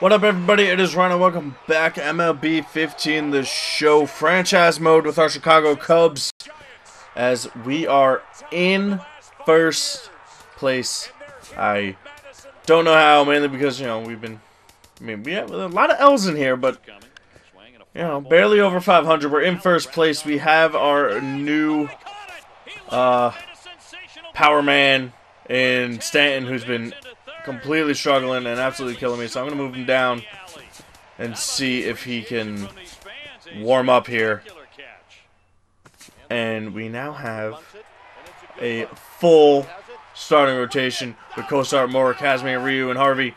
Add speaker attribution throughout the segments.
Speaker 1: What up, everybody? It is Ryan. and Welcome back. MLB 15, the show franchise mode with our Chicago Cubs. As we are in first place. I don't know how, mainly because, you know, we've been. I mean, we have a lot of L's in here, but, you know, barely over 500. We're in first place. We have our new uh, power man in Stanton, who's been completely struggling and absolutely killing me. So I'm going to move him down and see if he can warm up here. And we now have a full starting rotation with Cosart, Moore, Kazmir, Ryu, and Harvey.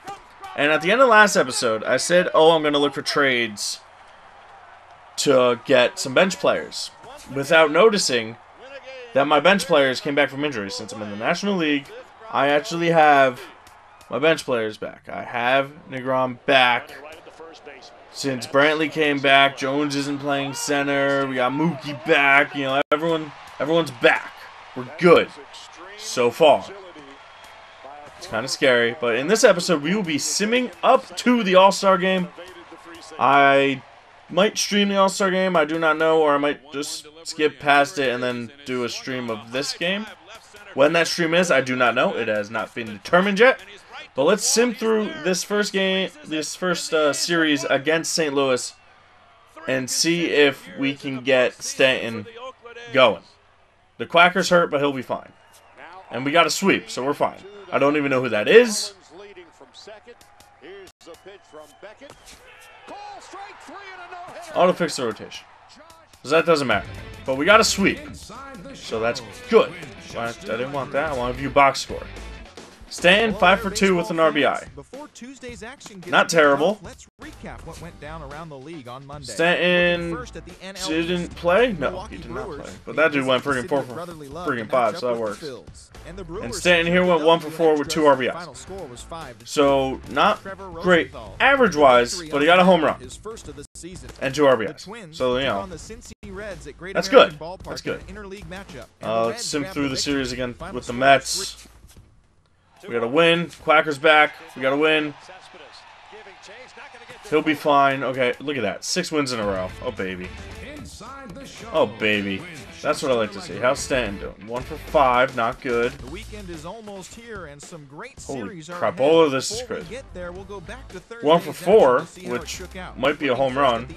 Speaker 1: And at the end of the last episode, I said, oh, I'm going to look for trades to get some bench players. Without noticing that my bench players came back from injury. Since I'm in the National League, I actually have my bench players back. I have Negron back. Since Brantley came back, Jones isn't playing center. We got Mookie back. You know, everyone, everyone's back. We're good so far. It's kind of scary, but in this episode, we will be simming up to the All-Star game. I might stream the All-Star game. I do not know, or I might just skip past it and then do a stream of this game. When that stream is, I do not know. It has not been determined yet. But let's sim through this first game, this first uh, series against St. Louis, and see if we can get Stanton going. The Quacker's hurt, but he'll be fine. And we got a sweep, so we're fine. I don't even know who that is. Auto fix the rotation. Because that doesn't matter. But we got a sweep. So that's good. I didn't want that. I want to view box score. Stanton five for two with an RBI. Not terrible. Let's recap what went down around the league on Monday. Stanton didn't play. No, he did not play. But that dude went freaking four for freaking five, so that works. And Stanton here went one for four with two RBIs. So not great average-wise, but he got a home run and two RBIs. So you know. That's good. That's good. Uh, let's sim through the series again with the Mets. We gotta win. Quacker's back. We gotta win. He'll be fine. Okay, look at that. Six wins in a row. Oh, baby. Oh, baby. That's what I like to see. How's Stanton doing? One for five, not good. The weekend is almost here, and some great Holy crap! All of this is good. There, we'll One for four, which might be a home run.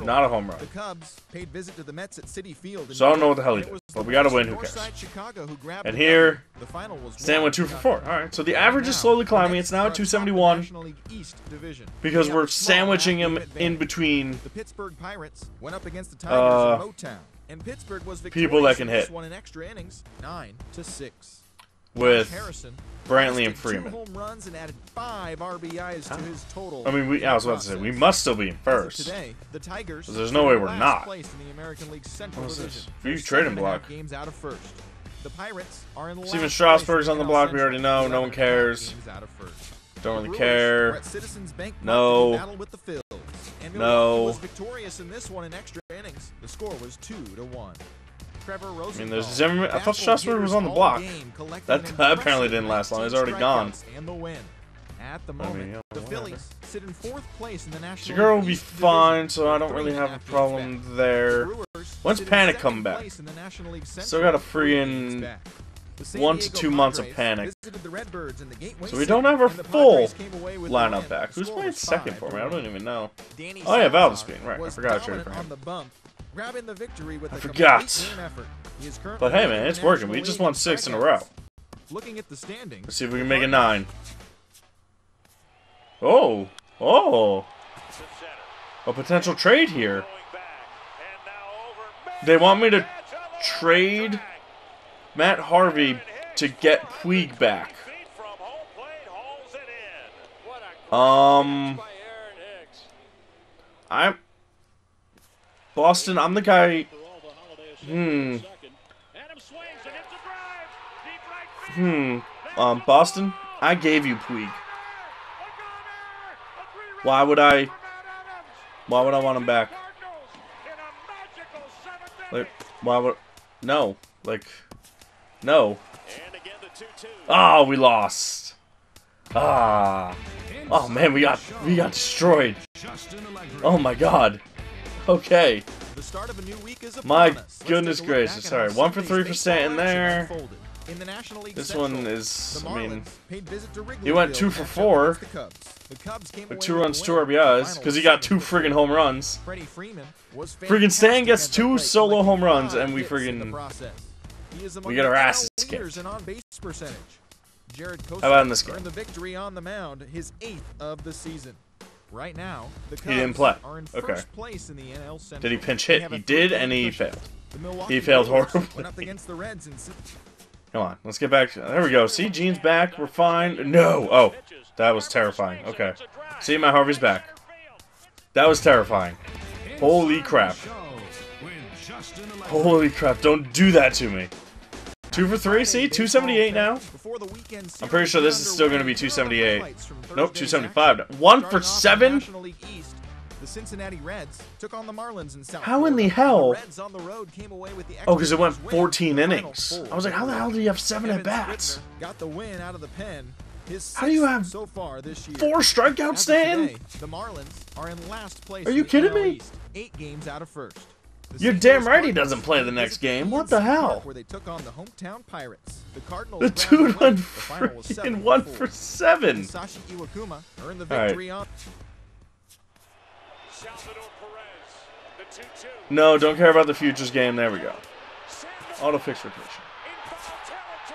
Speaker 1: Not a home run. So I don't know what the hell he did, but we got to win. Who cares? And here, Stan went two for four. All right, so the average is slowly climbing. It's now at 271 because we're sandwiching him in between. The Pittsburgh Pirates went up against the Tigers uh, Motown. And Pittsburgh was people that can hit. One in extra innings, nine to six. With Harrison, Brantley and Freeman. Home runs and added five RBIs to his total. I mean, we, I was about to say we must still be in first. Today, the Tigers. There's no way we're not. Place in the American League Central Division. View trading block. Games out of first. The Pirates are in Stephen Strasburg's on the block. We already know. No one cares. Don't really care. No. No. The score was two to one. Trevor I mean, there's Zimmerman. I thought Strasburg was on the block. That, that apparently didn't last long. He's already gone. And the win. At the moment, I mean, the Phillies sit in fourth place in the National Segura will be fine, so I don't really have a problem there. When's Panik come back? Still got a free in one to two months of Panik. So we don't have our full lineup back. Who's playing second for me? I don't even know. Oh yeah, Valdespin. Right, I forgot I traded for him. I forgot. But hey man, it's working. We just won six in a row. Looking at the standings. Let's see if we can make it nine. Oh, oh. A potential trade here. They want me to trade Matt Harvey to get Puig back. Um, I'm Boston. I'm the guy. Hmm. Hmm. Um, Boston. I gave you Puig. Why would I? Why would I want him back? Like, why would? No. Like. No. Ah, oh, we lost. Ah. Oh man, we got we got destroyed. Oh my god. Okay. My goodness gracious. Alright, one for three for Stanton there. This one is, I mean, he went two for four with two runs, two RBIs, because he got two friggin' home runs. Friggin' Stan gets two solo home runs, and we friggin' we get our asses kicked. How about in this game?
Speaker 2: the victory on the mound, his eighth of the season. Right now, the Cubs
Speaker 1: he didn't play.
Speaker 2: are in
Speaker 1: Okay.
Speaker 2: first place in the NL Central.
Speaker 1: Did he pinch hit? He did, and he failed. He failed horribly.
Speaker 2: Went up against the Reds in
Speaker 1: Come on, let's get back. There we go. See, Gene's back. We're fine. No. Oh, that was terrifying. Okay. See, my Harvey's back. That was terrifying. Holy crap. Holy crap. Don't do that to me. Two for three, see? 278 now?
Speaker 2: Before the weekend
Speaker 1: I'm pretty sure this is still gonna be 278. Nope, 275.
Speaker 2: action.
Speaker 1: One for
Speaker 2: Starting off in the
Speaker 1: seven?
Speaker 2: National League East, the Cincinnati Reds took on the Marlins in South
Speaker 1: How in the hell?
Speaker 2: Reds on the road came away with the
Speaker 1: Oh, because it went 14 innings. I was like, how the hell do you have seven at bats?
Speaker 2: Got the win out of the pen. His
Speaker 1: How do you have
Speaker 2: so far this year.
Speaker 1: Four strikeouts,
Speaker 2: As
Speaker 1: Stan?
Speaker 2: the Marlins are in last place.
Speaker 1: Are you kidding me?
Speaker 2: Eight games out of first. The
Speaker 1: You're damn right he doesn't play the next game. What the hell?
Speaker 2: Where they took on the hometown Pirates. The Cardinals
Speaker 1: The
Speaker 2: grabbed
Speaker 1: dude
Speaker 2: win.
Speaker 1: went
Speaker 2: The final was seven
Speaker 1: freaking one for seven.
Speaker 2: Sashi Iwakuma earned the
Speaker 1: All right.
Speaker 2: victory on.
Speaker 1: No, don't care about the futures game. There we go. Auto fix rotation.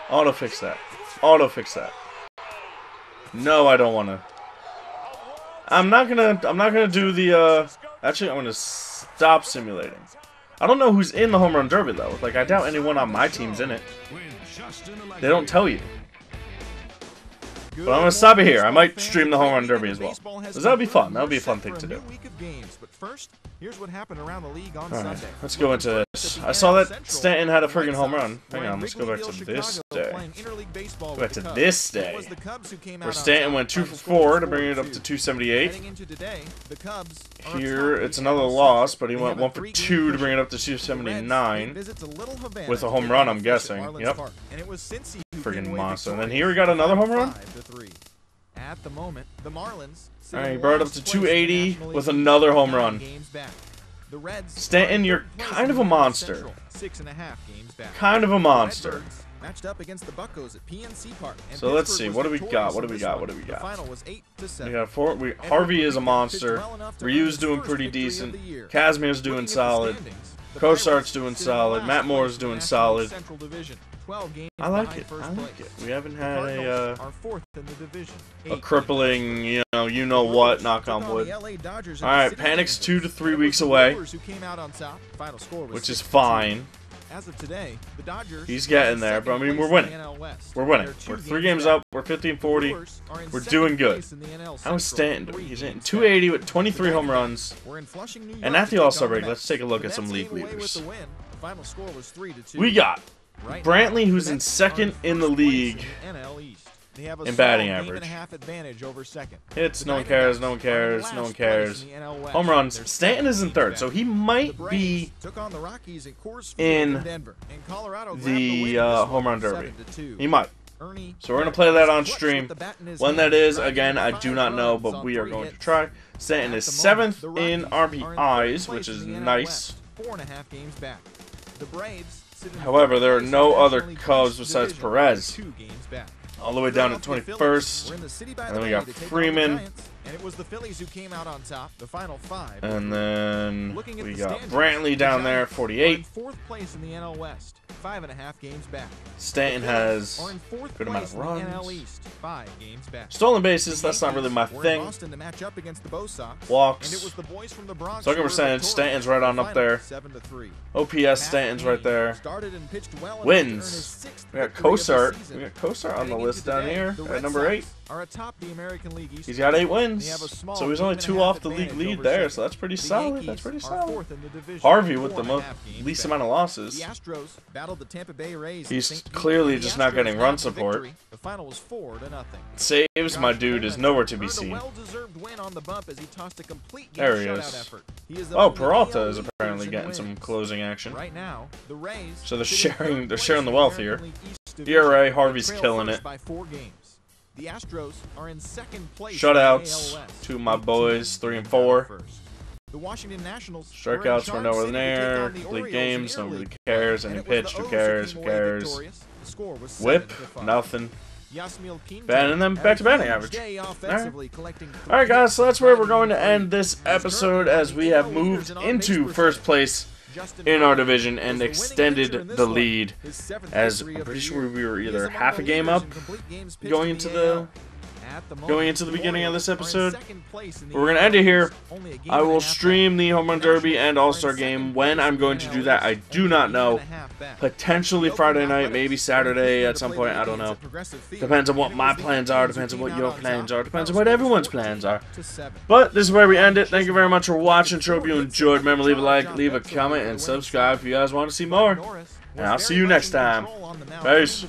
Speaker 1: Auto fix that. Auto fix that. No, I don't want to. I'm not gonna. I'm not gonna do the. uh... Actually, I'm gonna stop simulating. I don't know who's in the home run derby though. Like, I doubt anyone on my team's in it. They don't tell you. But I'm gonna stop it here. I might stream the home run derby as well. Because that would be fun. That would be a fun thing to do.
Speaker 2: Week of games, but first, here's what happened around the league on
Speaker 1: Alright, let's go into this. I saw that Stanton had a friggin' home run. Hang on, let's go back to this day.
Speaker 2: Go
Speaker 1: back to this day. Where Stanton went 2 for 4 to bring it up to 278.
Speaker 2: Heading into today, the Cubs are
Speaker 1: Here, it's another loss, but he went 1 for 2 to bring it up to
Speaker 2: cushion. The Reds
Speaker 1: 279.
Speaker 2: visits a Little Havana
Speaker 1: with a home run, I'm guessing. Yep.
Speaker 2: And it was Cincy who
Speaker 1: Friggin' monster. And then here we got another home run?
Speaker 2: five to three. At the moment, the Marlins.
Speaker 1: Alright, he brought it up to
Speaker 2: place in the
Speaker 1: 280 with another home run.
Speaker 2: games back. The Reds
Speaker 1: Stanton, you're kind of a monster.
Speaker 2: Six and a half games back.
Speaker 1: Kind of a monster.
Speaker 2: Matched up against the Buccos at PNC Park. and
Speaker 1: So let's see, what do we got? What do we got? What do we got?
Speaker 2: final was eight to
Speaker 1: We got four. We, Harvey is a monster. Ryu's doing pretty decent. Kazmir's doing
Speaker 2: Looking at the
Speaker 1: solid. Cosart's doing solid. Matt Moore's doing solid.
Speaker 2: Central Division, 12 games
Speaker 1: I like it. I like it. We haven't had a uh,
Speaker 2: are fourth in the division.
Speaker 1: a crippling, you know, you know what. Knock on wood.
Speaker 2: LA Dodgers in
Speaker 1: All right,
Speaker 2: Panik's
Speaker 1: two to three weeks away,
Speaker 2: Brewers who came out on top. Final score was
Speaker 1: which is fine.
Speaker 2: As of today, the Dodgers
Speaker 1: He's getting there, but I mean, we're winning.
Speaker 2: the NL West.
Speaker 1: We're winning. We're three
Speaker 2: games
Speaker 1: games up. We're 15 40.
Speaker 2: Brewers are in
Speaker 1: We're doing good.
Speaker 2: place in the NL
Speaker 1: How is Stanton? He's hitting 280 with 23 home runs.
Speaker 2: We're in Flushing, New York
Speaker 1: And at
Speaker 2: to
Speaker 1: the All-Star break, let's take a look at some league
Speaker 2: came away with
Speaker 1: leaders.
Speaker 2: the win. The final score was 3 to 2.
Speaker 1: We got Brantley, who's in second in the league
Speaker 2: in the NL East. They have a
Speaker 1: in batting average.
Speaker 2: and a half advantage over second.
Speaker 1: hits. No one cares. No one cares. No one cares.
Speaker 2: in the NL West.
Speaker 1: Home runs.
Speaker 2: They're
Speaker 1: Stanton is in third, so he might be
Speaker 2: took on the Rockies at Coors
Speaker 1: in
Speaker 2: in Denver, and Colorado grabbed
Speaker 1: the, uh, home run derby. He might. So we're gonna play that on stream.
Speaker 2: with the bat in his
Speaker 1: When that is, again, I do not know, but we are going to try. Stanton is seventh
Speaker 2: the
Speaker 1: in
Speaker 2: Rockies are in
Speaker 1: RBIs, which is
Speaker 2: in the NL
Speaker 1: nice.
Speaker 2: Four and a half games back. The Braves
Speaker 1: However, there are no other Cubs besides Perez.
Speaker 2: Two games back.
Speaker 1: All the way down to 21st.
Speaker 2: Phillies were in the city by
Speaker 1: And then we got
Speaker 2: to take on the
Speaker 1: Freeman.
Speaker 2: And it was the Phillies who came out on top. The final five.
Speaker 1: And then
Speaker 2: Looking at
Speaker 1: we
Speaker 2: the
Speaker 1: got Brantley down there at
Speaker 2: Giants are in
Speaker 1: 48.
Speaker 2: fourth place in the NL West, five and a half games back.
Speaker 1: Stanton has
Speaker 2: are in fourth
Speaker 1: good amount of
Speaker 2: in the NL
Speaker 1: runs.
Speaker 2: East, five games back.
Speaker 1: Stolen bases, that's not really my
Speaker 2: Yankees were in
Speaker 1: thing.
Speaker 2: Boston to match up against the Sox, and it
Speaker 1: Walks.
Speaker 2: was the boys from the Bronx.
Speaker 1: Percentage. Stanton's right on up there.
Speaker 2: Seven to three.
Speaker 1: OPS, Stanton's right there.
Speaker 2: Started and pitched well
Speaker 1: Wins.
Speaker 2: earn his sixth
Speaker 1: We got
Speaker 2: Cosart.
Speaker 1: We got Cosart on the list down here at number 8.
Speaker 2: Are atop the American League East.
Speaker 1: He's got 8
Speaker 2: They have a
Speaker 1: wins. So he's only 2 off the league lead there, so that's pretty
Speaker 2: The
Speaker 1: solid.
Speaker 2: Yankees
Speaker 1: That's pretty solid.
Speaker 2: fourth in the division,
Speaker 1: Harvey with the
Speaker 2: and a
Speaker 1: mo-
Speaker 2: half games
Speaker 1: least
Speaker 2: back.
Speaker 1: amount of losses.
Speaker 2: The Astros battled the Tampa Bay Rays.
Speaker 1: He's
Speaker 2: in St. Pete,
Speaker 1: clearly just not getting run support.
Speaker 2: victory. The final was four to nothing.
Speaker 1: Saves, my dude, is nowhere to be seen.
Speaker 2: Well-deserved win on the bump as he tossed a complete game
Speaker 1: There he is.
Speaker 2: effort. He is
Speaker 1: Oh, Peralta is apparently
Speaker 2: in
Speaker 1: getting some closing action.
Speaker 2: Right now, the Rays.
Speaker 1: So they're sharing- they're sharing the wealth here. ERA. Harvey's killing it.
Speaker 2: By four games. The Astros are in second place.
Speaker 1: Shutouts to my boys, three and four.
Speaker 2: The Washington Nationals.
Speaker 1: Strikeouts were nowhere near. Complete games, nobody cares. Any pitch, who cares? Who cares? Whip, nothing. Bad, and then back to batting average. Alright, All right, guys, so that's where we're going to end this episode as we have moved into first place in our division and extended the lead as I'm pretty sure we were either half a game up going into the going into the beginning of this episode. We're going to end it here. I will stream the Home Run Derby and All-Star Game. When I'm going to do that, I do not know. Potentially Friday night, maybe Saturday at some point. I don't know. Depends on what my plans are. Depends on what your plans are. Depends on what everyone's plans are. But this is where we end it. Thank you very much for watching. Hope you enjoyed. Remember, leave a like, leave a comment, and subscribe if you guys want to see more. And I'll see you next time. Peace.